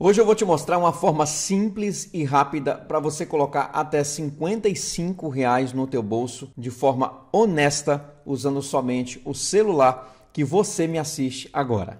Hoje eu vou te mostrar uma forma simples e rápida para você colocar até 55 reais no teu bolso de forma honesta, usando somente o celular que você me assiste agora.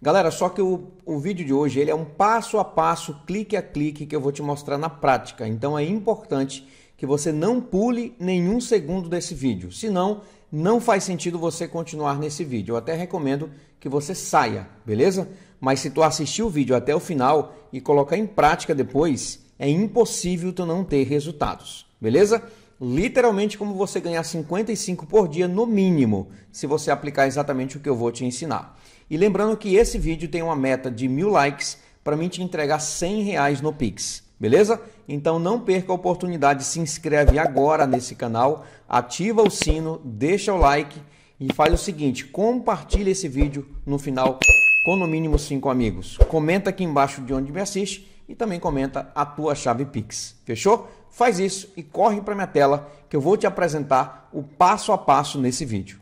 Galera, só que o, o vídeo de hoje ele é um passo a passo, clique a clique que eu vou te mostrar na prática. Então é importante que você não pule nenhum segundo desse vídeo, senão não faz sentido você continuar nesse vídeo. Eu até recomendo que você saia, beleza? Mas se tu assistir o vídeo até o final e colocar em prática depois, é impossível tu não ter resultados, beleza? Literalmente como você ganhar 55 por dia no mínimo, se você aplicar exatamente o que eu vou te ensinar. E lembrando que esse vídeo tem uma meta de mil likes para mim te entregar 100 reais no Pix, beleza? Então não perca a oportunidade, se inscreve agora nesse canal, ativa o sino, deixa o like e faz o seguinte, compartilha esse vídeo no final com no mínimo cinco amigos. Comenta aqui embaixo de onde me assiste e também comenta a tua chave Pix. Fechou? Faz isso e corre para minha tela que eu vou te apresentar o passo a passo nesse vídeo.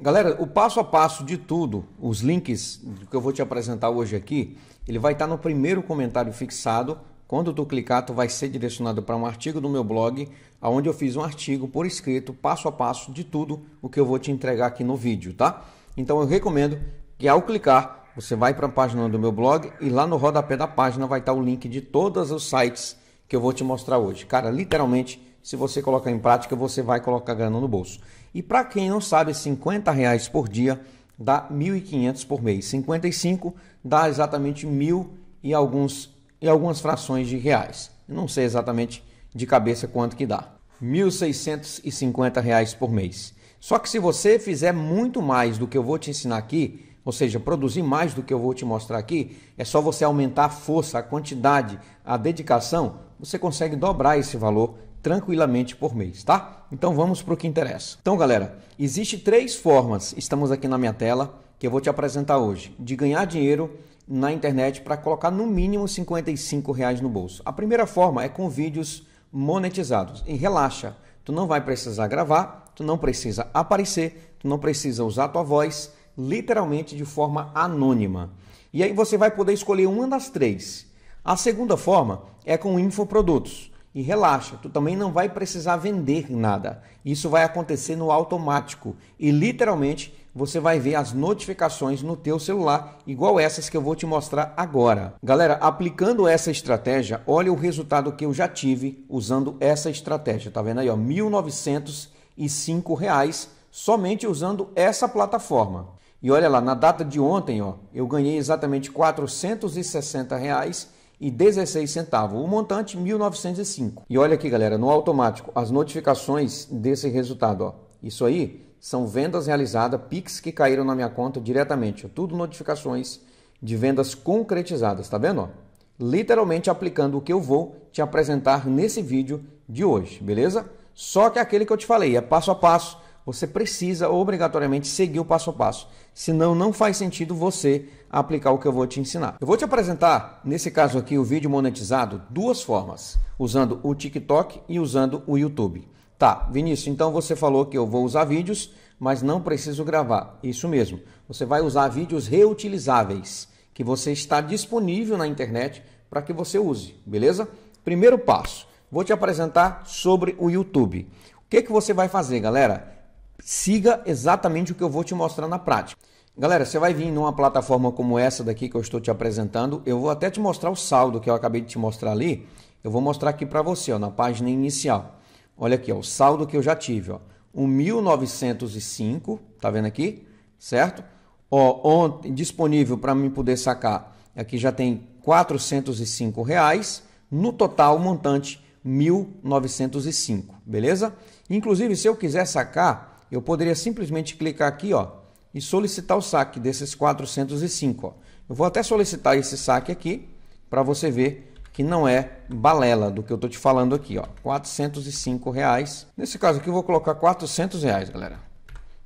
Galera, o passo a passo de tudo, os links que eu vou te apresentar hoje aqui, ele vai estar no primeiro comentário fixado. Quando tu clicar, tu vai ser direcionado para um artigo do meu blog, onde eu fiz um artigo por escrito, passo a passo de tudo o que eu vou te entregar aqui no vídeo, tá? Então eu recomendo que ao clicar você vai para a página do meu blog e lá no rodapé da página vai estar o link de todos os sites que eu vou te mostrar hoje. Cara, literalmente, se você colocar em prática, você vai colocar grana no bolso. E para quem não sabe, 50 reais por dia dá 1.500 por mês. 55 dá exatamente mil e, alguns, e algumas frações de reais. não sei exatamente de cabeça quanto que dá. 1.650 reais por mês. Só que se você fizer muito mais do que eu vou te ensinar aqui, ou seja, produzir mais do que eu vou te mostrar aqui, é só você aumentar a força, a quantidade, a dedicação, você consegue dobrar esse valor tranquilamente por mês, tá? Então vamos para o que interessa. Então, galera, existe três formas, estamos aqui na minha tela, que eu vou te apresentar hoje, de ganhar dinheiro na internet para colocar no mínimo 55 reais no bolso. A primeira forma é com vídeos monetizados. E relaxa, tu não vai precisar gravar, tu não precisa aparecer, tu não precisa usar tua voz, literalmente de forma anônima. E aí você vai poder escolher uma das três. A segunda forma é com infoprodutos. E relaxa, tu também não vai precisar vender nada. Isso vai acontecer no automático e literalmente você vai ver as notificações no teu celular, igual essas que eu vou te mostrar agora. Galera, aplicando essa estratégia, olha o resultado que eu já tive usando essa estratégia. Tá vendo aí, ó, R$ 1.905 somente usando essa plataforma. E olha lá, na data de ontem, ó, eu ganhei exatamente 460 reais e 16 centavos. O montante 1.905. E olha aqui, galera, no automático, as notificações desse resultado, ó. Isso aí são vendas realizadas, Pix que caíram na minha conta diretamente, ó. tudo notificações de vendas concretizadas, tá vendo, ó? Literalmente aplicando o que eu vou te apresentar nesse vídeo de hoje, beleza? Só que aquele que eu te falei, é passo a passo você precisa obrigatoriamente seguir o passo a passo. Senão, não faz sentido você aplicar o que eu vou te ensinar. Eu vou te apresentar, nesse caso aqui, o vídeo monetizado, duas formas: usando o TikTok e usando o YouTube. Tá, Vinícius, então você falou que eu vou usar vídeos, mas não preciso gravar. Isso mesmo. Você vai usar vídeos reutilizáveis que você está disponível na internet para que você use, beleza? Primeiro passo, vou te apresentar sobre o YouTube. O que, que você vai fazer, galera? Siga exatamente o que eu vou te mostrar na prática. Galera, você vai vir numa plataforma como essa daqui que eu estou te apresentando. Eu vou até te mostrar o saldo que eu acabei de te mostrar ali. Eu vou mostrar aqui para você, ó, na página inicial. Olha aqui, ó, o saldo que eu já tive, ó, 1.905, tá vendo aqui? Certo? Ó, ontem, disponível para mim poder sacar, aqui já tem 405 reais. No total, o montante 1.905, beleza? Inclusive, se eu quiser sacar, eu poderia simplesmente clicar aqui ó, e solicitar o saque desses 405. Ó. Eu vou até solicitar esse saque aqui para você ver que não é balela do que eu estou te falando aqui. Ó. 405 reais. Nesse caso aqui eu vou colocar 400 reais, galera.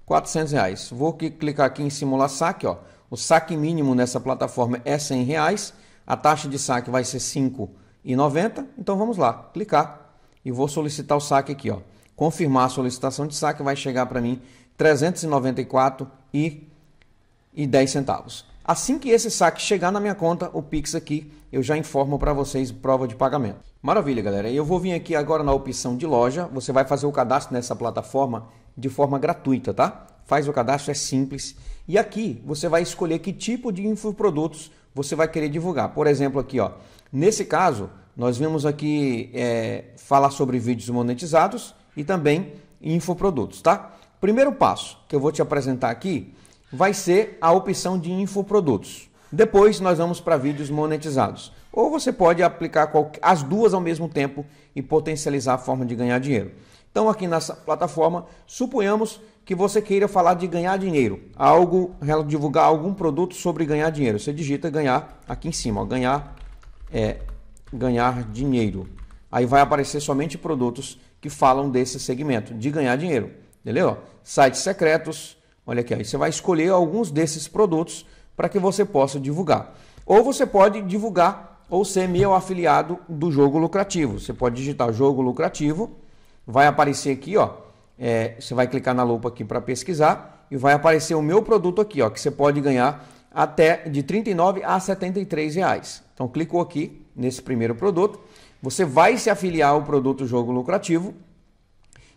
400 reais. Vou clicar aqui em simular saque. Ó. O saque mínimo nessa plataforma é 100 reais. A taxa de saque vai ser 5,90. Então vamos lá, clicar e vou solicitar o saque aqui. Ó confirmar a solicitação de saque, vai chegar para mim R$ 394 e, e 10 centavos. Assim que esse saque chegar na minha conta, o Pix aqui, eu já informo para vocês prova de pagamento. Maravilha, galera. Eu vou vir aqui agora na opção de loja. Você vai fazer o cadastro nessa plataforma de forma gratuita, tá? Faz o cadastro, é simples. E aqui você vai escolher que tipo de infoprodutos você vai querer divulgar. Por exemplo, aqui, ó. Nesse caso, nós vimos aqui é, falar sobre vídeos monetizados e também infoprodutos, tá? Primeiro passo que eu vou te apresentar aqui vai ser a opção de infoprodutos. Depois nós vamos para vídeos monetizados. Ou você pode aplicar as duas ao mesmo tempo e potencializar a forma de ganhar dinheiro. Então aqui nessa plataforma, suponhamos que você queira falar de ganhar dinheiro, algo, divulgar algum produto sobre ganhar dinheiro. Você digita ganhar aqui em cima, ó, ganhar é ganhar dinheiro. Aí vai aparecer somente produtos que falam desse segmento de ganhar dinheiro, entendeu? Sites secretos, olha aqui, aí você vai escolher alguns desses produtos para que você possa divulgar. Ou você pode divulgar ou ser meu afiliado do jogo lucrativo. Você pode digitar jogo lucrativo, vai aparecer aqui, ó. É, você vai clicar na lupa aqui para pesquisar e vai aparecer o meu produto aqui, ó, que você pode ganhar até de 39 a 73 reais. Então clicou aqui nesse primeiro produto, você vai se afiliar ao produto jogo lucrativo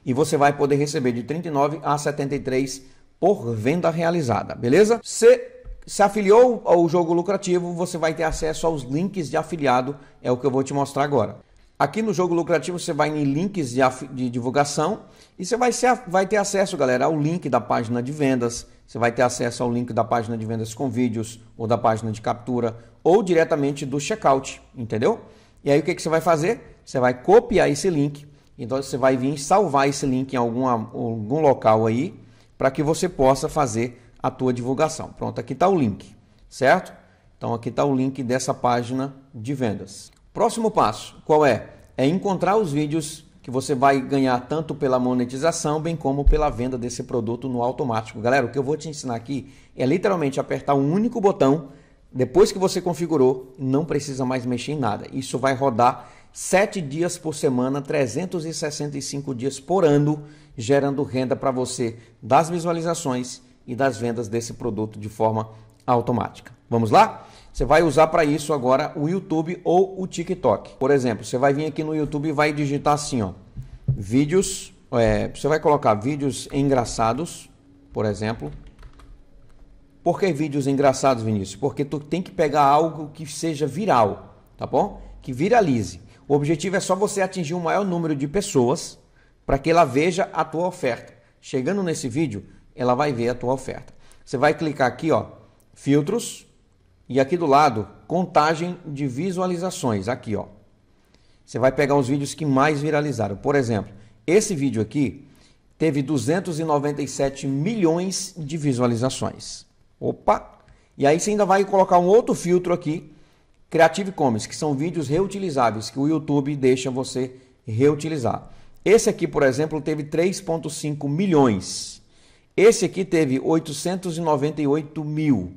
e você vai poder receber de 39 a 73 por venda realizada, beleza? Se se afiliou ao jogo lucrativo, você vai ter acesso aos links de afiliado, é o que eu vou te mostrar agora. Aqui no jogo lucrativo você vai em links de, de divulgação e você vai, ser, vai ter acesso, galera, ao link da página de vendas. Você vai ter acesso ao link da página de vendas com vídeos ou da página de captura ou diretamente do checkout, entendeu? E aí o que, que você vai fazer? Você vai copiar esse link, então você vai vir salvar esse link em algum algum local aí para que você possa fazer a tua divulgação. Pronto, aqui está o link, certo? Então aqui está o link dessa página de vendas. Próximo passo, qual é? É encontrar os vídeos que você vai ganhar tanto pela monetização, bem como pela venda desse produto no automático. Galera, o que eu vou te ensinar aqui é literalmente apertar um único botão, depois que você configurou, não precisa mais mexer em nada. Isso vai rodar 7 dias por semana, 365 dias por ano, gerando renda para você das visualizações e das vendas desse produto de forma automática. Vamos lá? Você vai usar para isso agora o YouTube ou o TikTok. Por exemplo, você vai vir aqui no YouTube e vai digitar assim, ó, vídeos, é, você vai colocar vídeos engraçados, por exemplo. Por que vídeos engraçados, Vinícius? Porque tu tem que pegar algo que seja viral, tá bom? Que viralize. O objetivo é só você atingir o um maior número de pessoas para que ela veja a tua oferta. Chegando nesse vídeo, ela vai ver a tua oferta. Você vai clicar aqui, ó, filtros e aqui do lado, contagem de visualizações, aqui, ó. Você vai pegar os vídeos que mais viralizaram. Por exemplo, esse vídeo aqui teve 297 milhões de visualizações. Opa! E aí você ainda vai colocar um outro filtro aqui, Creative Commons, que são vídeos reutilizáveis que o YouTube deixa você reutilizar. Esse aqui, por exemplo, teve 3.5 milhões. Esse aqui teve 898 mil.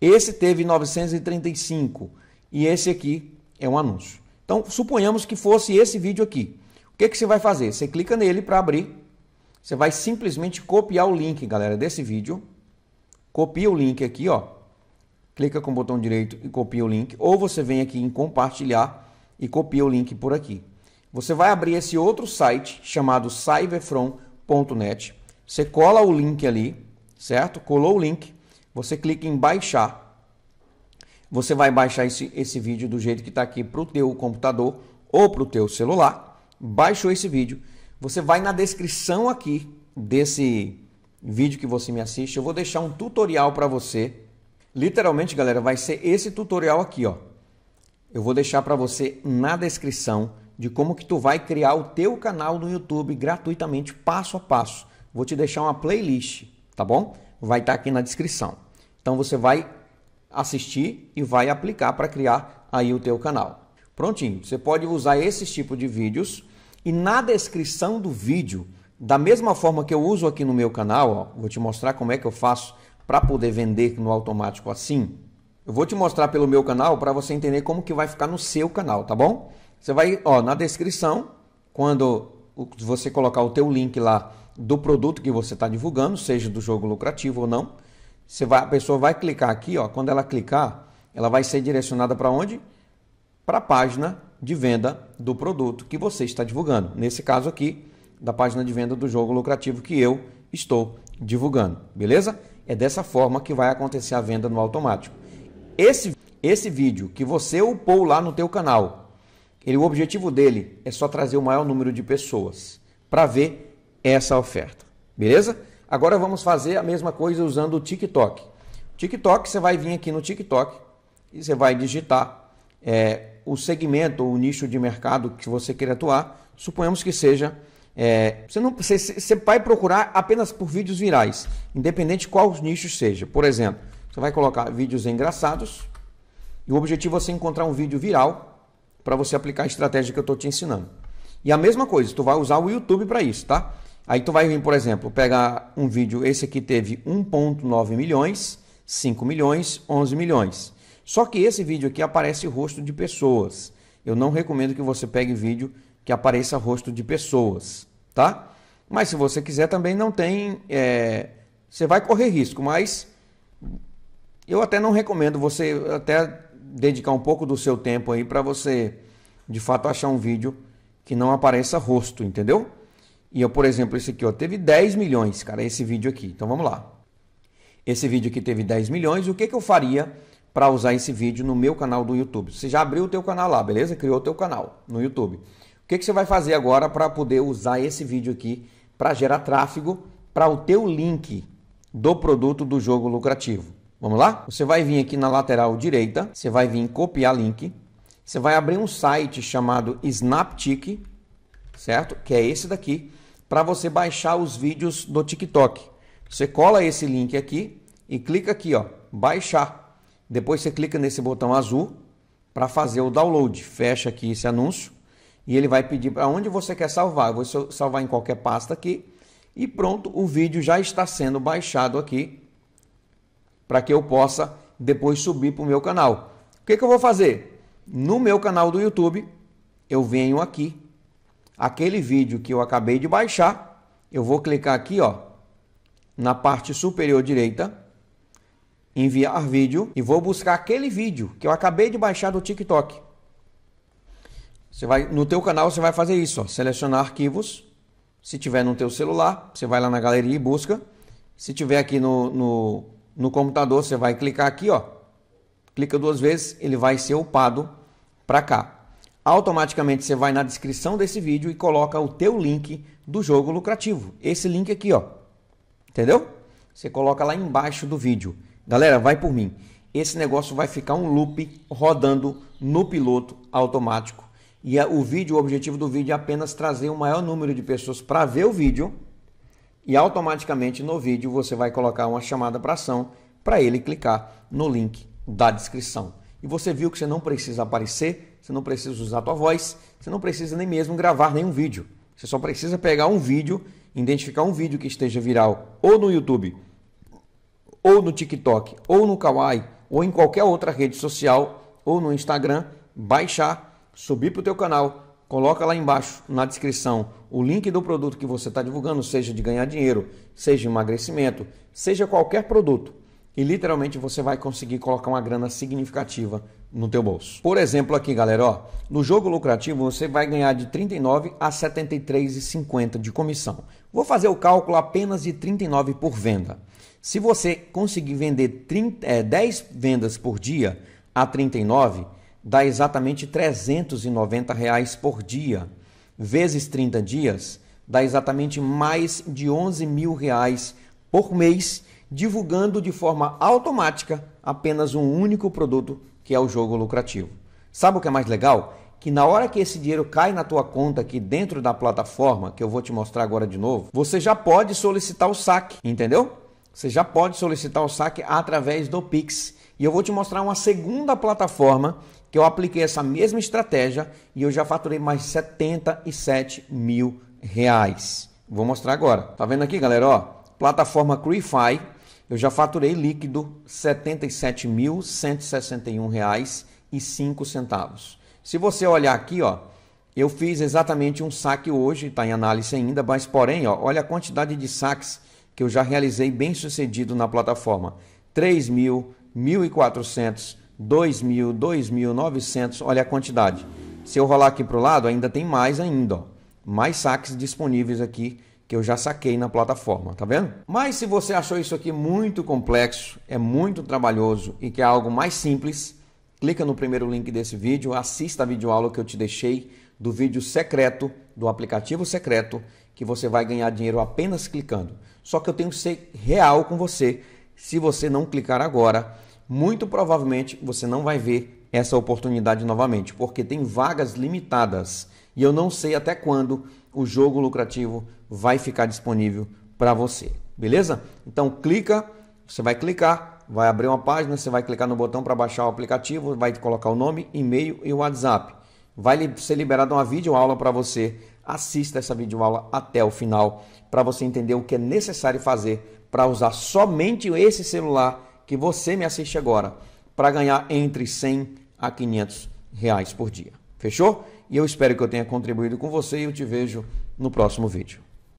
Esse teve 935. E esse aqui é um anúncio. Então, suponhamos que fosse esse vídeo aqui. O que, que você vai fazer? Você clica nele para abrir. Você vai simplesmente copiar o link, galera, desse vídeo. Copia o link aqui, ó. Clica com o botão direito e copia o link. Ou você vem aqui em compartilhar e copia o link por aqui. Você vai abrir esse outro site chamado cyberfrom.net você cola o link ali, certo? Colou o link, você clica em baixar. Você vai baixar esse, esse vídeo do jeito que está aqui para o teu computador ou para o teu celular. Baixou esse vídeo. Você vai na descrição aqui desse vídeo que você me assiste. Eu vou deixar um tutorial para você. Literalmente, galera, vai ser esse tutorial aqui, ó. Eu vou deixar para você na descrição de como que tu vai criar o teu canal no YouTube gratuitamente, passo a passo vou te deixar uma playlist, tá bom? Vai estar tá aqui na descrição. Então você vai assistir e vai aplicar para criar aí o teu canal. Prontinho, você pode usar esse tipo de vídeos e na descrição do vídeo, da mesma forma que eu uso aqui no meu canal, ó, vou te mostrar como é que eu faço para poder vender no automático assim. Eu vou te mostrar pelo meu canal para você entender como que vai ficar no seu canal, tá bom? Você vai, ó, na descrição, quando você colocar o teu link lá do produto que você está divulgando, seja do jogo lucrativo ou não. Você vai, a pessoa vai clicar aqui, ó, quando ela clicar, ela vai ser direcionada para onde? Para a página de venda do produto que você está divulgando. Nesse caso aqui, da página de venda do jogo lucrativo que eu estou divulgando, beleza? É dessa forma que vai acontecer a venda no automático. Esse, esse vídeo que você upou lá no teu canal, ele, o objetivo dele é só trazer o maior número de pessoas para ver essa oferta, beleza? Agora vamos fazer a mesma coisa usando o TikTok. TikTok, você vai vir aqui no TikTok e você vai digitar é, o segmento ou o nicho de mercado que você quer atuar. Suponhamos que seja. É, você, não, você, você vai procurar apenas por vídeos virais, independente de qual nicho seja. Por exemplo, você vai colocar vídeos engraçados e o objetivo é você encontrar um vídeo viral para você aplicar a estratégia que eu estou te ensinando. E a mesma coisa, tu vai usar o YouTube para isso, tá? Aí tu vai vir, por exemplo, pegar um vídeo, esse aqui teve 1.9 milhões, 5 milhões, 11 milhões. Só que esse vídeo aqui aparece rosto de pessoas. Eu não recomendo que você pegue vídeo que apareça rosto de pessoas, tá? Mas se você quiser também não tem, é... você vai correr risco, mas eu até não recomendo você até dedicar um pouco do seu tempo aí para você de fato achar um vídeo que não apareça rosto, entendeu? E eu, por exemplo, esse aqui ó, teve 10 milhões, cara, esse vídeo aqui. Então vamos lá. Esse vídeo aqui teve 10 milhões. O que, que eu faria para usar esse vídeo no meu canal do YouTube? Você já abriu o teu canal lá, beleza? Criou o teu canal no YouTube. Que, que você vai fazer agora para poder usar esse vídeo aqui para gerar tráfego para o teu link do produto do jogo lucrativo? Vamos lá? Você vai vir aqui na lateral direita, você vai vir copiar link, você vai abrir um site chamado Snaptik, certo? Que é esse daqui, para você baixar os vídeos do TikTok. Você cola esse link aqui e clica aqui, ó, baixar. Depois você clica nesse botão azul para fazer o download. Fecha aqui esse anúncio e ele vai pedir para onde você quer salvar. Eu vou salvar em qualquer pasta aqui e pronto, o vídeo já está sendo baixado aqui para que eu possa depois subir para o meu canal. O que, que eu vou fazer? No meu canal do YouTube, eu venho aqui, aquele vídeo que eu acabei de baixar, eu vou clicar aqui, ó, na parte superior direita, enviar vídeo e vou buscar aquele vídeo que eu acabei de baixar do TikTok. Você vai no teu canal você vai fazer isso, ó, selecionar arquivos. Se tiver no teu celular, você vai lá na galeria e busca. Se tiver aqui no, no no computador, você vai clicar aqui, ó. Clica duas vezes, ele vai ser upado para cá. Automaticamente você vai na descrição desse vídeo e coloca o teu link do jogo lucrativo. Esse link aqui, ó. Entendeu? Você coloca lá embaixo do vídeo. Galera, vai por mim. Esse negócio vai ficar um loop rodando no piloto automático. E o vídeo, o objetivo do vídeo é apenas trazer o maior número de pessoas para ver o vídeo e automaticamente no vídeo você vai colocar uma chamada para ação para ele clicar no link da descrição. E você viu que você não precisa aparecer, você não precisa usar a tua voz, você não precisa nem mesmo gravar nenhum vídeo. Você só precisa pegar um vídeo, identificar um vídeo que esteja viral ou no YouTube, ou no TikTok, ou no Kawaii, ou em qualquer outra rede social, ou no Instagram, baixar, subir para o teu canal, Coloca lá embaixo na descrição o link do produto que você está divulgando, seja de ganhar dinheiro, seja emagrecimento, seja qualquer produto. E literalmente você vai conseguir colocar uma grana significativa no teu bolso. Por exemplo, aqui, galera, ó, no jogo lucrativo você vai ganhar de 39 a 73,50 de comissão. Vou fazer o cálculo apenas de 39 por venda. Se você conseguir vender 30, é, 10 vendas por dia a 39, dá exatamente 390 reais por dia. Vezes 30 dias, dá exatamente mais de 11 mil reais por mês, divulgando de forma automática apenas um único produto, que é o jogo lucrativo. Sabe o que é mais legal? Que na hora que esse dinheiro cai na tua conta aqui dentro da plataforma, que eu vou te mostrar agora de novo, você já pode solicitar o saque, entendeu? Você já pode solicitar o saque através do Pix. E eu vou te mostrar uma segunda plataforma que eu apliquei essa mesma estratégia e eu já faturei mais 77 mil reais. Vou mostrar agora. Tá vendo aqui, galera? Ó, plataforma Creefy, eu já faturei líquido R$ 77.161,05. Se você olhar aqui, ó, eu fiz exatamente um saque hoje, está em análise ainda, mas porém, ó, olha a quantidade de saques que eu já realizei bem sucedido na plataforma. 3 mil, 1.400, 2 mil, 2.900, olha a quantidade. Se eu rolar aqui para o lado, ainda tem mais ainda, ó. mais saques disponíveis aqui que eu já saquei na plataforma, tá vendo? Mas se você achou isso aqui muito complexo, é muito trabalhoso e quer algo mais simples, clica no primeiro link desse vídeo, assista a videoaula que eu te deixei do vídeo secreto, do aplicativo secreto, que você vai ganhar dinheiro apenas clicando. Só que eu tenho que ser real com você. Se você não clicar agora, muito provavelmente você não vai ver essa oportunidade novamente, porque tem vagas limitadas e eu não sei até quando o jogo lucrativo vai ficar disponível para você. Beleza? Então clica, você vai clicar, vai abrir uma página, você vai clicar no botão para baixar o aplicativo, vai colocar o nome, e-mail e o WhatsApp. Vai ser liberada uma videoaula para você. Assista essa videoaula até o final para você entender o que é necessário fazer para usar somente esse celular que você me assiste agora para ganhar entre 100 a 500 reais por dia. Fechou? E eu espero que eu tenha contribuído com você e eu te vejo no próximo vídeo.